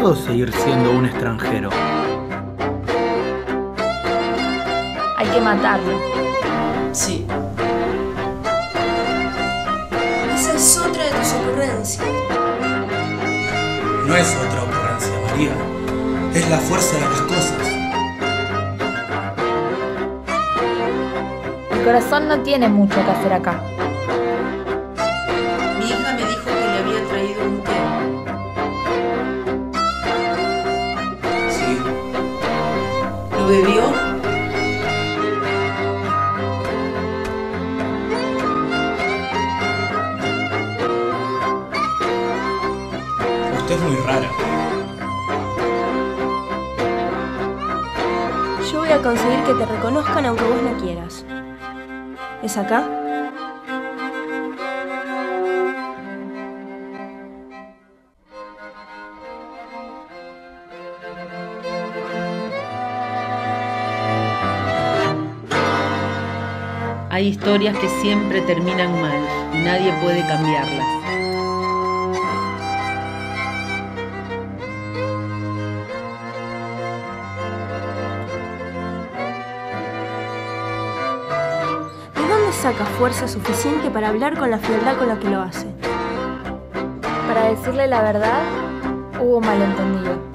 puedo seguir siendo un extranjero. Hay que matarlo. Sí. Esa es otra de tus ocurrencias. No es otra ocurrencia, María. Es la fuerza de las cosas. El corazón no tiene mucho que hacer acá. Bebió? Usted es muy rara. Yo voy a conseguir que te reconozcan aunque vos no quieras. ¿Es acá? Hay historias que siempre terminan mal y nadie puede cambiarlas. ¿De dónde saca fuerza suficiente para hablar con la frialdad con la que lo hace? Para decirle la verdad, hubo malentendido.